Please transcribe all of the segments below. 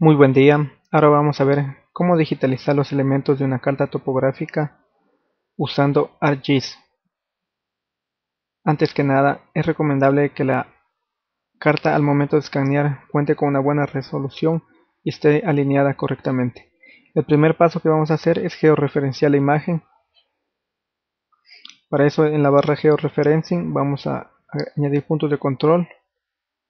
Muy buen día, ahora vamos a ver cómo digitalizar los elementos de una carta topográfica usando ArcGIS. Antes que nada, es recomendable que la carta al momento de escanear cuente con una buena resolución y esté alineada correctamente. El primer paso que vamos a hacer es georreferenciar la imagen. Para eso en la barra georreferencing vamos a añadir puntos de control,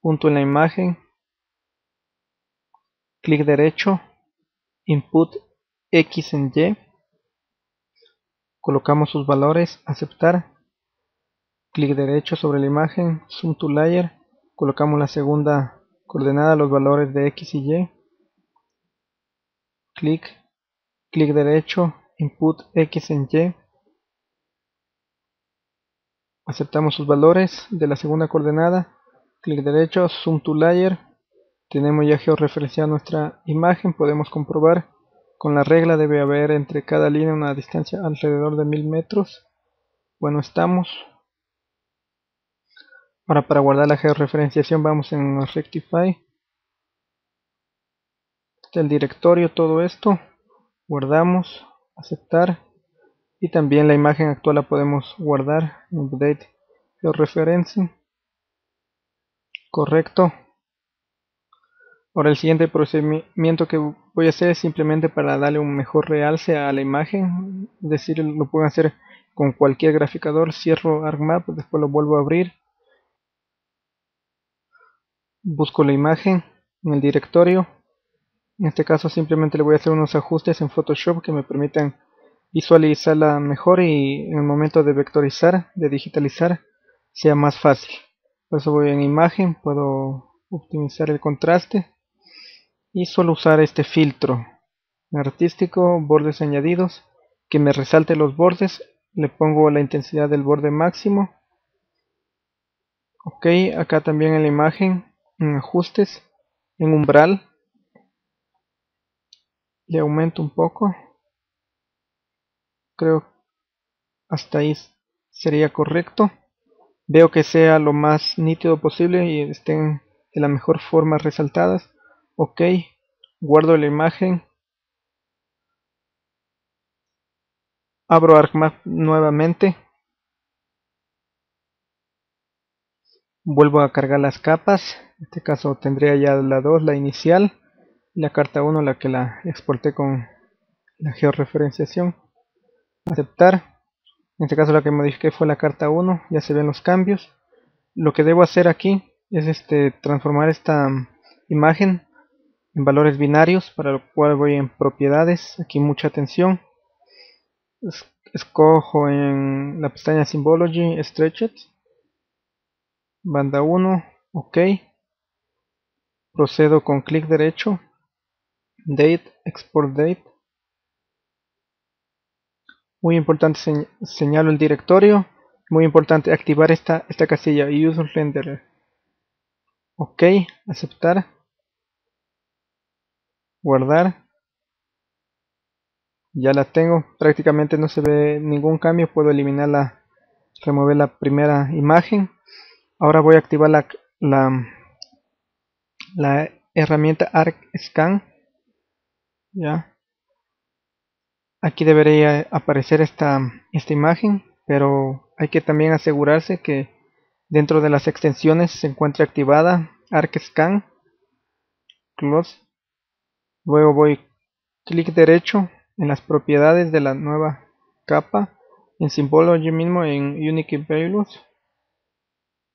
punto en la imagen, clic derecho, input X en Y, colocamos sus valores, aceptar, clic derecho sobre la imagen, zoom to layer, colocamos la segunda coordenada, los valores de X y Y, clic, clic derecho, input X en Y, aceptamos sus valores de la segunda coordenada, clic derecho, zoom to layer, tenemos ya georreferenciada nuestra imagen, podemos comprobar con la regla debe haber entre cada línea una distancia alrededor de mil metros. Bueno, estamos. Ahora para guardar la georreferenciación vamos en Rectify. Está el directorio, todo esto. Guardamos, aceptar. Y también la imagen actual la podemos guardar. Update georreferencing. Correcto. Ahora el siguiente procedimiento que voy a hacer es simplemente para darle un mejor realce a la imagen. Es decir, lo puedo hacer con cualquier graficador. Cierro ArcMap, después lo vuelvo a abrir. Busco la imagen en el directorio. En este caso simplemente le voy a hacer unos ajustes en Photoshop que me permitan visualizarla mejor y en el momento de vectorizar, de digitalizar, sea más fácil. Por eso voy en imagen, puedo optimizar el contraste y suelo usar este filtro artístico, bordes añadidos, que me resalte los bordes, le pongo la intensidad del borde máximo, ok, acá también en la imagen, en ajustes, en umbral, le aumento un poco, creo hasta ahí sería correcto, veo que sea lo más nítido posible y estén de la mejor forma resaltadas, ok guardo la imagen. Abro ArcMap nuevamente. Vuelvo a cargar las capas. En este caso tendría ya la 2 la inicial y la carta 1 la que la exporté con la georreferenciación. Aceptar. En este caso la que modifiqué fue la carta 1 ya se ven los cambios. Lo que debo hacer aquí es este transformar esta imagen en valores binarios para lo cual voy en propiedades. Aquí mucha atención. Escojo en la pestaña symbology stretched banda 1 ok. Procedo con clic derecho. Date export date. Muy importante señalo el directorio. Muy importante activar esta, esta casilla use renderer ok aceptar guardar. Ya la tengo prácticamente no se ve ningún cambio puedo eliminarla remover la primera imagen. Ahora voy a activar la, la, herramienta ArcScan. Ya. Aquí debería aparecer esta, esta imagen pero hay que también asegurarse que dentro de las extensiones se encuentre activada ArcScan. Close Luego voy clic derecho en las propiedades de la nueva capa, en Symbology mismo, en Unique Values.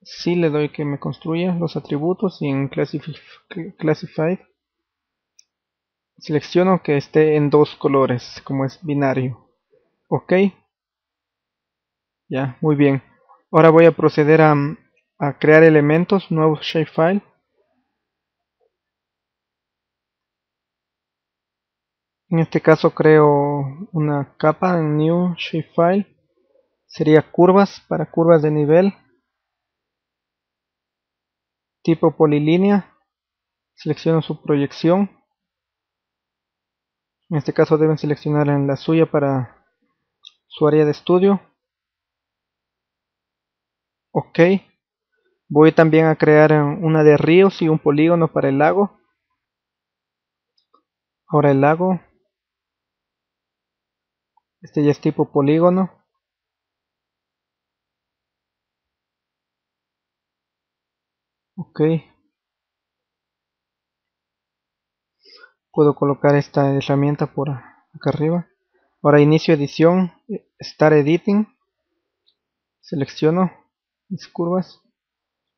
Si le doy que me construya los atributos y en Classified selecciono que esté en dos colores, como es binario. Ok. Ya, muy bien. Ahora voy a proceder a, a crear elementos, nuevos shapefile. En este caso creo una capa en New Shapefile. Sería curvas para curvas de nivel. Tipo polilínea. Selecciono su proyección. En este caso deben seleccionar la suya para su área de estudio. Ok. Voy también a crear una de ríos y un polígono para el lago. ahora el lago este ya es tipo polígono. Ok. Puedo colocar esta herramienta por acá arriba. Ahora inicio edición start editing. Selecciono mis curvas.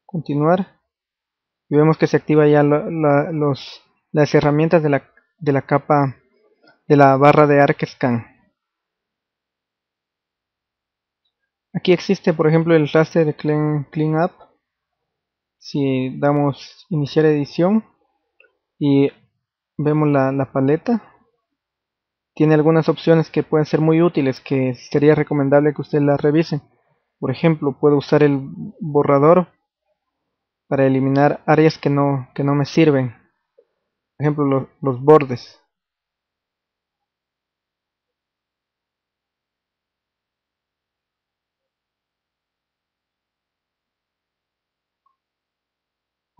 Continuar. Y vemos que se activa ya las herramientas de la, de la capa de la barra de ArcScan aquí existe por ejemplo el raster de clean, clean up. Si damos iniciar edición y vemos la, la paleta tiene algunas opciones que pueden ser muy útiles que sería recomendable que usted las revise. Por ejemplo puedo usar el borrador para eliminar áreas que no, que no me sirven. Por ejemplo los bordes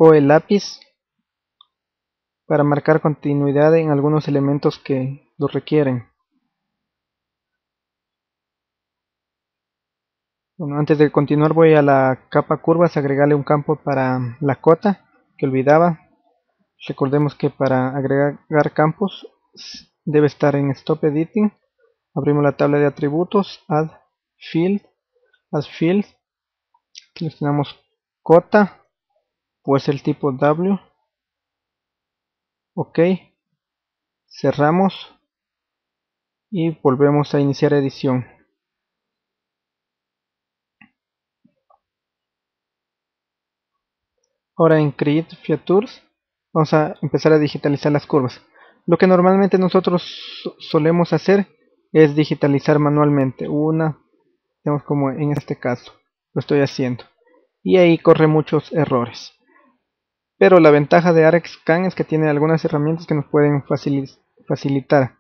o el lápiz para marcar continuidad en algunos elementos que lo requieren. Bueno, antes de continuar voy a la capa curvas agregarle un campo para la cota que olvidaba. Recordemos que para agregar campos debe estar en Stop Editing. Abrimos la tabla de atributos, Add Field, Add Field, seleccionamos cota pues el tipo W. Ok. Cerramos. Y volvemos a iniciar edición. Ahora en Create Features vamos a empezar a digitalizar las curvas. Lo que normalmente nosotros solemos hacer es digitalizar manualmente. Una tenemos como en este caso lo estoy haciendo. Y ahí corre muchos errores pero la ventaja de ArcScan es que tiene algunas herramientas que nos pueden facilitar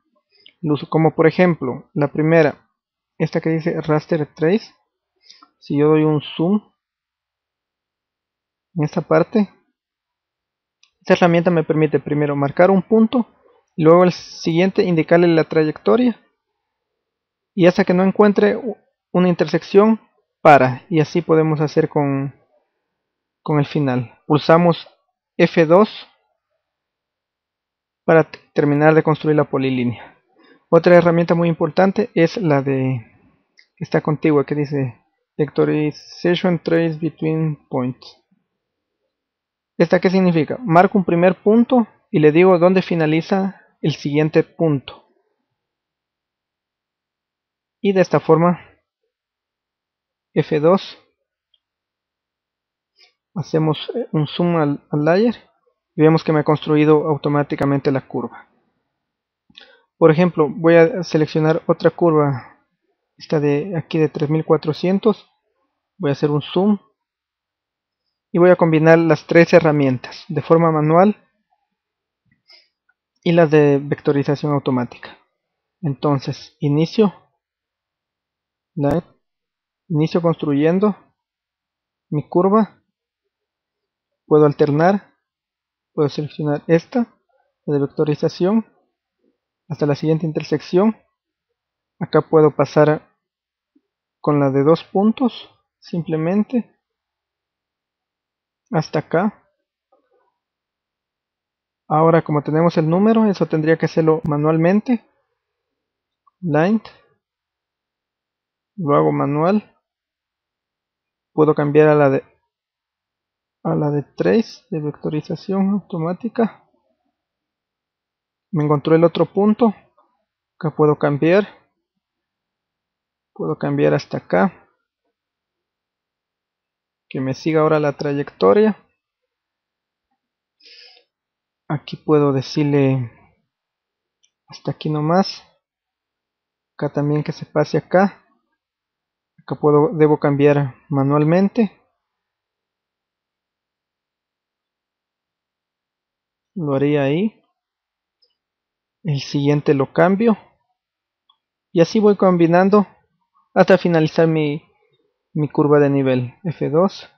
el uso, como por ejemplo, la primera, esta que dice Raster Trace. Si yo doy un zoom en esta parte, esta herramienta me permite primero marcar un punto y luego el siguiente indicarle la trayectoria y hasta que no encuentre una intersección para y así podemos hacer con, con el final. Pulsamos F2 para terminar de construir la polilínea. Otra herramienta muy importante es la de esta contigua que dice Vectorization Trace Between Points. ¿Esta qué significa? Marco un primer punto y le digo dónde finaliza el siguiente punto. Y de esta forma F2 hacemos eh, un zoom al, layer y vemos que me ha construido automáticamente la curva. Por ejemplo voy a seleccionar otra curva esta de aquí de 3400 voy a hacer un zoom y voy a combinar las tres herramientas de forma manual y las de vectorización automática. Entonces inicio inicio construyendo mi curva puedo alternar puedo seleccionar esta de vectorización hasta la siguiente intersección. Acá puedo pasar con la de dos puntos simplemente hasta acá. Ahora como tenemos el número eso tendría que hacerlo manualmente. Line lo hago manual. Puedo cambiar a la de a la de trace de vectorización automática. Me encontró el otro punto que puedo cambiar. Puedo cambiar hasta acá. Que me siga ahora la trayectoria. Aquí puedo decirle hasta aquí nomás. Acá también que se pase acá. Acá puedo debo cambiar manualmente lo haría ahí. El siguiente lo cambio. Y así voy combinando hasta finalizar mi, mi curva de nivel F2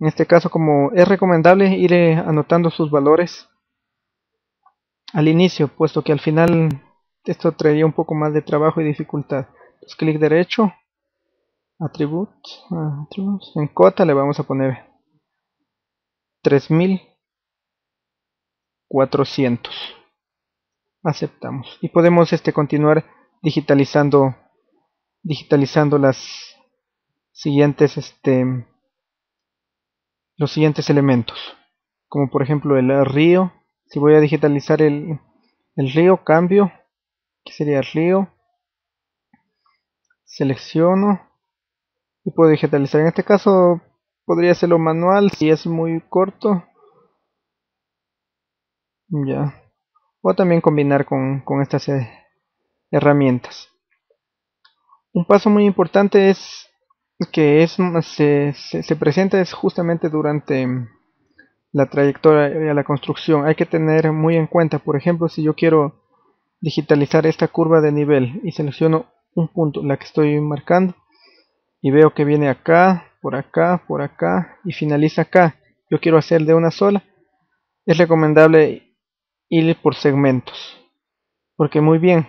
en este caso como es recomendable ir anotando sus valores al inicio, puesto que al final esto traería un poco más de trabajo y dificultad. Entonces, clic derecho, Attributes, en cota le vamos a poner 3400. Aceptamos. Y podemos este, continuar digitalizando digitalizando las siguientes este los siguientes elementos. Como por ejemplo el río. Si voy a digitalizar el, el río cambio. Que sería el río selecciono. Y puedo digitalizar. En este caso podría hacerlo manual. Si es muy corto ya o también combinar con, con estas eh, herramientas un paso muy importante es que es, se, se, presenta es justamente durante la trayectoria de la construcción. Hay que tener muy en cuenta, por ejemplo, si yo quiero digitalizar esta curva de nivel y selecciono un punto, la que estoy marcando, y veo que viene acá, por acá, por acá y finaliza acá. Yo quiero hacer de una sola. Es recomendable ir por segmentos. Porque muy bien,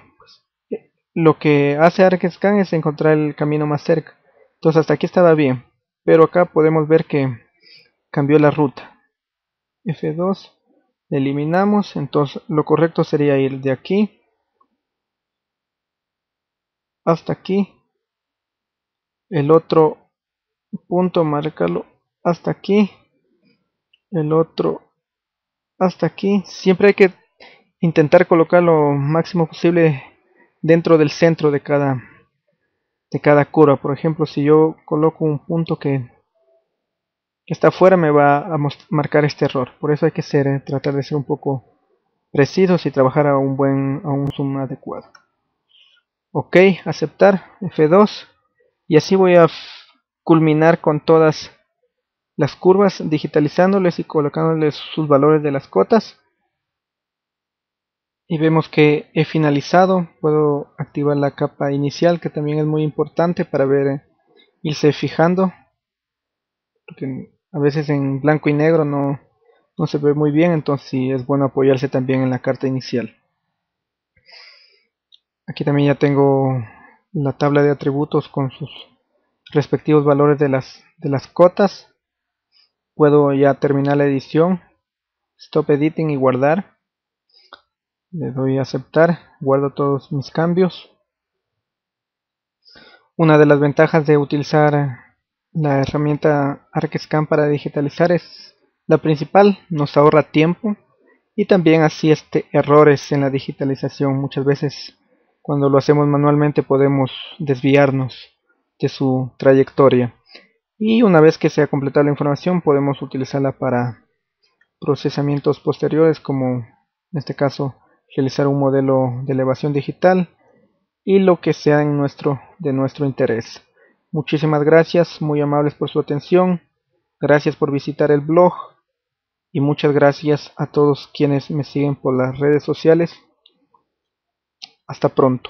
lo que hace ArcScan es encontrar el camino más cerca. Entonces hasta aquí estaba bien. Pero acá podemos ver que cambió la ruta. F2. Eliminamos. Entonces lo correcto sería ir de aquí. Hasta aquí. El otro punto marcarlo hasta aquí. El otro hasta aquí. Siempre hay que intentar colocar lo máximo posible dentro del centro de cada de cada curva por ejemplo si yo coloco un punto que, está afuera me va a marcar este error. Por eso hay que ser eh, tratar de ser un poco precisos y trabajar a un buen a un zoom adecuado. Ok aceptar F2 y así voy a culminar con todas las curvas digitalizándoles y colocándoles sus valores de las cotas y vemos que he finalizado. Puedo activar la capa inicial que también es muy importante para ver eh, irse fijando. Porque a veces en blanco y negro no, no se ve muy bien entonces sí es bueno apoyarse también en la carta inicial. Aquí también ya tengo la tabla de atributos con sus respectivos valores de las, de las cotas puedo ya terminar la edición stop editing y guardar le doy a aceptar, guardo todos mis cambios. Una de las ventajas de utilizar la herramienta ArcScan para digitalizar es la principal, nos ahorra tiempo y también así este errores en la digitalización. Muchas veces cuando lo hacemos manualmente podemos desviarnos de su trayectoria. Y una vez que se ha completado la información podemos utilizarla para procesamientos posteriores como en este caso realizar un modelo de elevación digital y lo que sea en de nuestro interés. Muchísimas gracias, muy amables por su atención, gracias por visitar el blog y muchas gracias a todos quienes me siguen por las redes sociales. Hasta pronto.